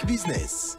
Chic Business.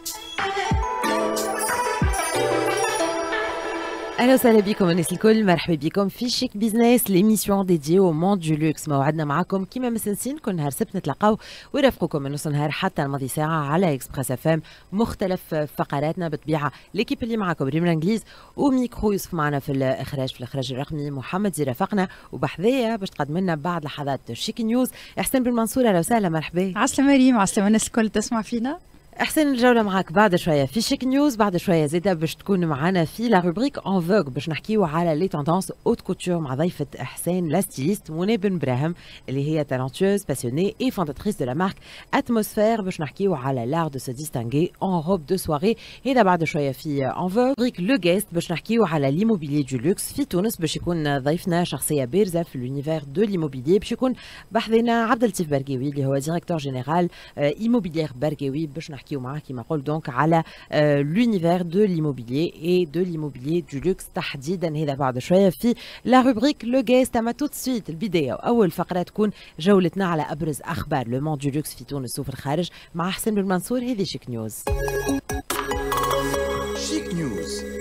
أهلا وسهلا بكم الناس الكل. مرحبا بكم في شيك بيزنس ليميسيون ديدي أو موند دو لوكس موعدنا معاكم كيما مسنسين كل نهار سبت نتلاقاو ويرافقوكم من نص نهار حتى الماضي ساعة على اكسبريس اف ام مختلف فقراتنا بطبيعه ليكيب اللي معاكم ريم الإنجليز وميكرو يوسف معنا في الإخراج. في الإخراج الرقمي محمد زي رافقنا. وبحذايا باش تقدم لنا بعض لحظات شيك نيوز احسن بن منصور أهلا وسهلا. مرحبا. عسلامة ريم عسلامة الناس الكل تسمع فينا. أحسن الجولة معاك. بعد شوية في شيك نيوز بعد شوية زيدا باش تكون معنا في لا روبريك اون فوغ باش نحكيو على لي توندونس اوت كوتور مع ضيفة احسان لا ستيليست منى بن براهم اللي هي تالونتوز باسيوني اي فونداتريس دو لا مارك اتموسفير باش نحكيو على لار دو سو ديستانغي اون روب دو سواري هذا بعد شوية في اون فوغ روبريك لو جيست باش نحكيو على ليموبيلي دو لوكس في تونس باش يكون ضيفنا شخصية بارزة في لونيفير دو ليموبيلي باش يكون بحذنا عبد اللطيف برقاوي اللي هو ديريكتور جينيرال ايموبيليير برقاوي باش معاه كيما قلت donc على l'univers de l'immobilier et de l'immobilier du luxe. تحديدا هذا بعد شوية في لا روبريك لو جيست اما تو سويت البدايه واول فقره تكون جولتنا على ابرز أخبار لو موند دو لوكس في تونس وفي الخارج مع حسن بن منصور هذه شيك نيوز شيك نيوز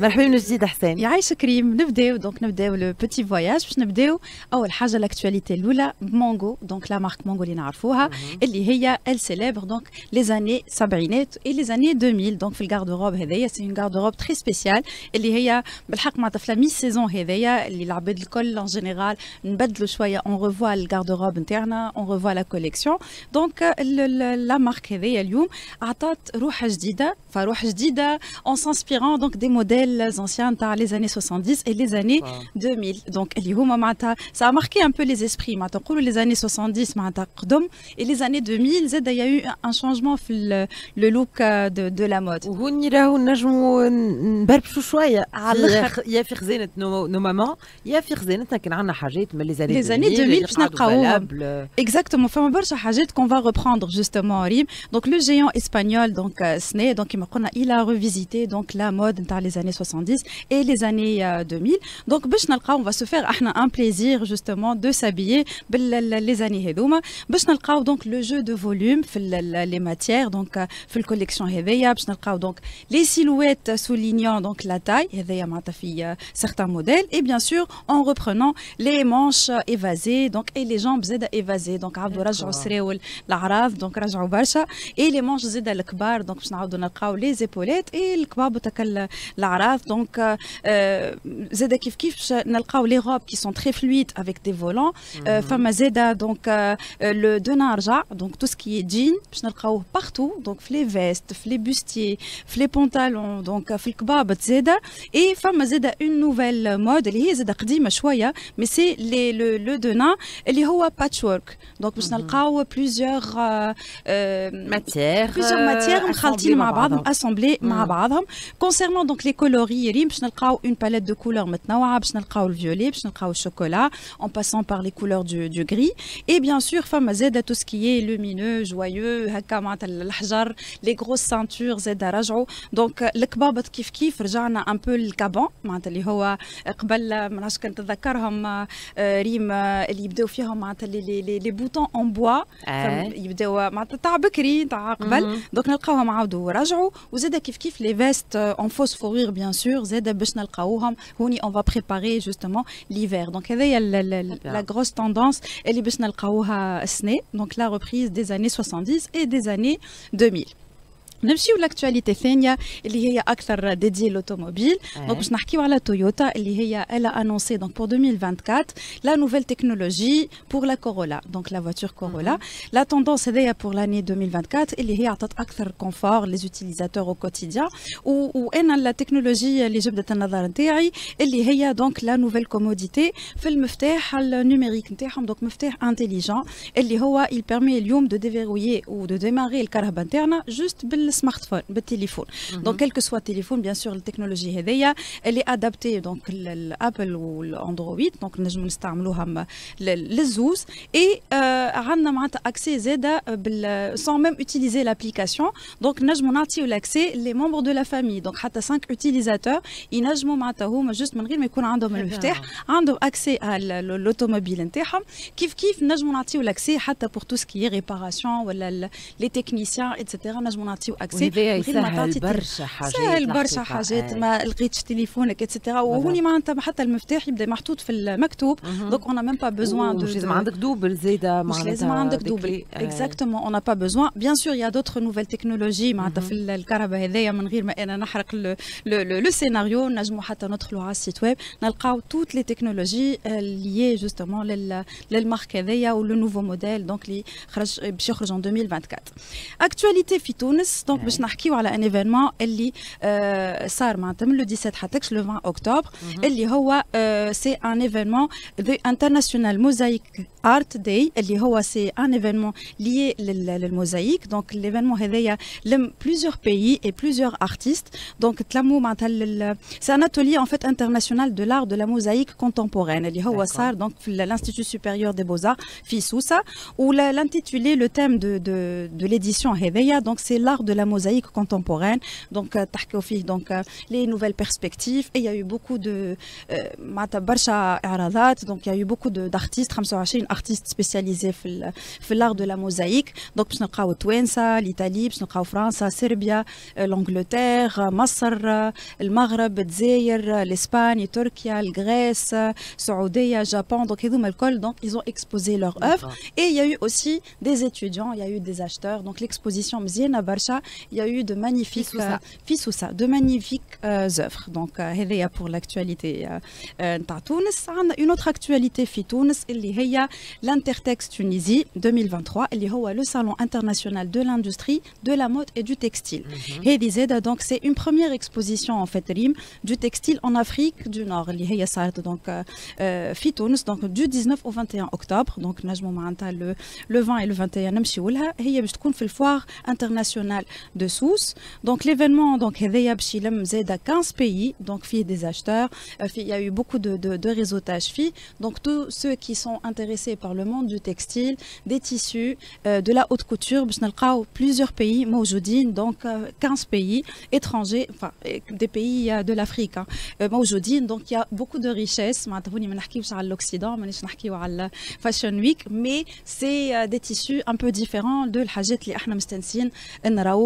مرحبا من جديد حسين. يعيشك كريم. نبداو دونك نبداو لو بوتي فواياج باش نبداو أول حاجة لاكتواليتي الأولى بمونغو دونك لا مارك مونغو اللي نعرفوها اللي هي ال سيليبر دونك لي زاني سبعينات اي لي زاني 2000 دونك في الكارد روب هذايا سي اون كارد روب تري سبيسيال اللي هي بالحق معناتها في مي سيزون هذايا اللي العباد الكل ان جينيرال نبدلوا شوية اون ريفوا الكارد روب نتاعنا اون ريفوا لا كوليكسيون دونك لا مارك هذايا اليوم عطات روح جديدة فروح جديدة اون سانسبيرون دونك دي موديل anciens تاع les années 70 et les années 2000 donc اللي هما معناتها ça a marqué un peu les esprits معناتها نقولوا les années 70 معناتها قدم et les années 2000 زاد il y a eu un changement في le look de, de la mode وهوني راهو نجموا نبربشوا شويه على الاخر يا في خزانه نو, نو ماما يا في خزانتنا كان عندنا حاجات من لي زاني les années 2000 باش نلقاوهم exactement فما برشا حاجات qu'on va reprendre justement ريم donc le géant espagnol donc سني donc كما قلنا il a revisité donc la mode نتاع les années 70 et les années euh, 2000. Donc, on va se faire ah, un plaisir justement de s'habiller les années Hedouma. donc le jeu de volume, les matières, donc euh, la collection Hedeya, donc les silhouettes soulignant donc la taille, Hedeya Matafi, euh, certains modèles, et bien sûr en reprenant les manches évasées donc, et les jambes évasées. Donc, Abdouraj Osreoul, l'Araf, donc Rajou Barcha, et les manches Zeda le Kbar, donc les épaulettes et le Kbab, l'Araf. العراض donc زاد كيف كيف باش نلقاو لي روب كي سون تري فلويد افيك دي فولون فما زاد دونك لو دو نرجع دونك تو سكي جين باش نلقاوه بارتو دونك في لي فيست في لي بوستيي في لي بونتالون دونك في الكبابط زاد اي فما زاد اون نوفيل مود اللي هي زاد قديمه شويه مي سي لي لو لو دونا اللي هو باتش ورك دونك باش نلقاو بليزيور ماتيير بليزيور ماتيير مخلطين مع بعضهم اسامبلي مع بعضهم كونسيرنون دونك لي كولوري ريم باش نلقاو اون باليت دو كولور متنوعه باش نلقاو الفيولي باش نلقاو الشوكولا en passant par les couleurs du, du gris et bien sûr فما زاد tout ce qui est lumineux joyeux هكا معناتها الحجر les grosses ceintures زاد رجعوا دونك الكبابط كيف كيف رجعنا ان بو الكابون معناتها اللي هو قبل ما نعرفش كنت تذكرهم ريم اللي يبداو فيهم معناتها لي لي لي بوتون اون بوا يبداو معناتها تاع بكري تاع قبل دونك نلقاوهم عاودوا رجعوا وزاد كيف كيف لي فيست اون فوس فورير بيان سور زاد باش نلقاوهم هوني اون فا بريباري جوستومون ليفير دونك هذايا لا غروس توندونس اللي باش نلقاوها السنه دونك لا ريبريز دي زاني 70 اي دي زاني 2000 نمشيو لاكtualité ثانيه اللي هي اكثر ديدي لوتوموبيل دونك باش نحكيو على تويوتا اللي هي elle a annoncé donc pour 2024 la nouvelle technologie pour la Corolla donc la voiture Corolla la tendance هذيا pour l'année 2024 اللي هي عطات اكثر كونفور les utilisateurs au quotidien وانا التكنولوجيا اللي جبدت النظر نتاعي اللي هي دونك لا نوفيل كوموديتي في المفتاح النيميريك نتاعهم دونك مفتاح انتيليجون اللي هو il permet اليوم de déverrouiller ou de démarrer الكرهبه نتاعنا juste بال بالسمارت فون بالتليفون دونك كيل كو سوا التليفون بيان سور التكنولوجي هذيا اللي ادابتي دونك الابل والاندرويد دونك نجموا نستعملوها للزوز اي عندنا معناتها اكسي زاده بال سون ميم اوتيليزي لابليكاسيون دونك نجموا نعطيو لاكسي لي ممبر دو لا فامي دونك حتى 5 اوتيليزاتور ينجموا معناتها هما جوست من غير ما يكون عندهم المفتاح عندهم اكسي على لوتوموبيل نتاعهم كيف كيف نجموا نعطيو لاكسي حتى بور تو سكي ريباراسيون ولا لي تكنيسيان اتسيتيرا نجموا نعطيو أكسي سهل برشا حاجات سهل برشا حاجات ما لقيتش تليفونك اتسيتيرا وهوني معناتها حتى المفتاح يبدأ محطوط في المكتوب دونك اون ميم با بوزوان دو لازم عندك دوبل زاده مش لازم عندك دوبل اكزاكتومون اون با بوزوان بيان سور يا دوتر نوفيل تكنولوجي معناتها في الكهرباء هذايا من غير ما أنا نحرق لو سيناريو نجموا حتى ندخلوا على السيت ويب نلقاو توت لي تكنولوجي ليي جوستومون للمارك هذايا ولو نوفو موديل دونك اللي خرج باش يخرج ان 2024 اكtualité في تونس. دونك باش نحكيو على ان ايفينمون اللي صار معناتها من لو 17 حتى لو 20 اكتوبر اللي هو سي ان ايفينمون ذا انترناسيونال موزايك ارت داي اللي هو سي ان ايفينمون ليي للموزايك دونك ليفينمون هذايا لم بليزيور بيي اي بليزيور ارتيست دونك تلموا معناتها سي ان اتولي ان فيت انترناسيونال دو لار دو لا موزايك كونتمبورين اللي هو صار دونك في الانستيتوت سوبيريور دي بوزار في سوسه l'intitulé le thème de de de l'édition هذايا donc c'est l'art de la mosaïque contemporaine. Donc, euh, donc euh, les nouvelles perspectives. Et il y a eu beaucoup de euh, donc il y a eu beaucoup d'artistes, 25 artistes spécialisés dans l'art de la mosaïque. Donc, au Twensa, l'Italie, au France, la Serbie, l'Angleterre, Masr, le Maghreb, l'Espagne, la Turquie, la Grèce, Saoudie, le Japon. Donc, ils ont exposé leur œuvre. Et il y a eu aussi des étudiants, il y a eu des acheteurs. Donc, l'exposition Mziena Barcha, il y a eu de magnifiques في سوسه de magnifiques œuvres donc هذايا pour l'actualité نتاع تونس عندنا une autre actualité في تونس اللي هي l'Intertex Tunisie 2023 اللي هو le salon international de l'industrie de la mode et du textile هذه زاده donc c'est une première exposition en fait ريم du textile en Afrique du Nord اللي هي صارت donc في تونس donc du 19 au 21 octobre donc نجموا معناتها le le 20 et le 21 نمشيو لها هي باش تكون في الفوار انترناسيونال de Sousse. Donc l'événement, donc Zed à 15 pays, donc filles des acheteurs, euh, il y a eu beaucoup de, de, réseautage filles. Donc tous ceux qui sont intéressés par le monde du textile, des tissus, euh, de la haute couture, plusieurs pays, Maujoudine, donc euh, 15 pays étrangers, enfin des pays de l'Afrique, hein. Maujoudine, donc il y a beaucoup de richesses. l'Occident, la Fashion Week, mais c'est des tissus un peu différents de l'Hajet li Ahna Mstensin, Nrao,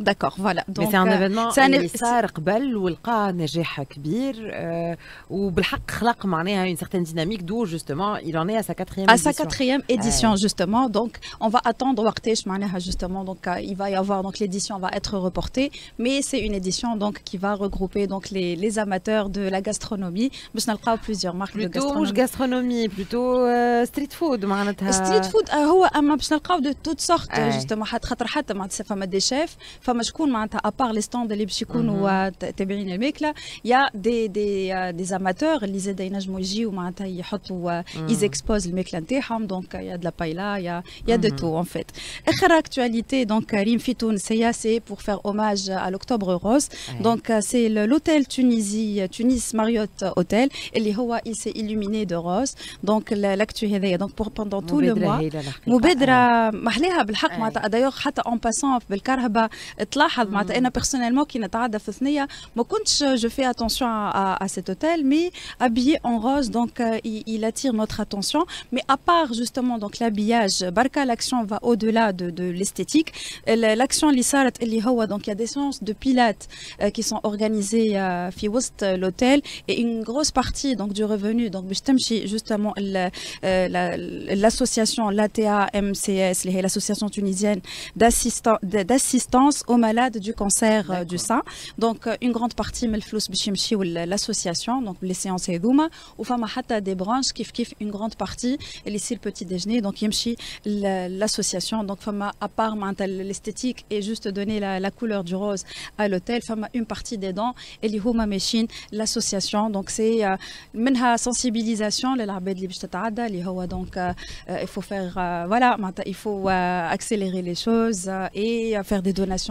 D'accord, voilà. Donc, c'est un événement اللي صار قبل ولقى نجاح كبير euh, وبالحق خلق معناها une certaine dynamique d'où justement il en est à sa quatrième à édition. sa quatrième édition euh. justement donc on va attendre وقتاش معناها justement donc il va y avoir donc l'édition va être reportée mais c'est une édition donc qui va regrouper donc les, les amateurs de la gastronomie باش نلقاو plusieurs marques plutôt de gastronomie مش gastronomie plutôt uh, street food معناتها street food هو اما باش نلقاو de toutes sortes justement حتى خاطر حتى معناتها فما دي شيف فما شكون معناتها ابار لي ستوند اللي باش يكونوا تابعين الماكله يا دي دي دي اماتور اللي زاد ينجموا يجيو معناتها يحطوا يزيكسبوز الماكله نتاعهم دونك يا دو لا بايلا يا يا دو تو ان فيت آخر اكtualité دونك كريم في تونس هي سي بور فير اوماج à l'octobre rose. Donc c'est l'hôtel Tunisie Tunis Marriott Hotel. اللي هو il s'est illuminé de rose. Donc l'actu هذايا donc pour pendant tout le mois مبادره محلاها بالحق معناتها دايوغ حتى اون باسون بالكرهبه تلاحظ معناتها انا بيرسونيلمون كي نتعدى في ثنيه ما كنتش جو في اتونسيون à cet hôtel mais habillé en rose donc il, il attire notre attention mais à part justement donc l'habillage barka l'action va au-delà de, de l'esthétique l'action اللي صارت اللي هو donc il y a des séances de pilates qui sont organisées في وسط l'hôtel et une grosse partie donc du revenu donc باش تمشي justement l'association l'ATA MCS اللي هي l'association tunisienne d'assistance aux malades du cancer euh, du sein. Donc, euh, une grande partie, l'association, donc les séances et Douma, ou des branches qui kiffent une grande partie, et ici le petit déjeuner, donc Yemchi, l'association. Donc, à part l'esthétique et juste donner la, couleur du rose à l'hôtel, une partie des dents, et l'Ihouma l'association. Donc, c'est euh, la sensibilisation, donc il faut faire, voilà, il faut accélérer les choses et faire des donations